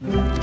you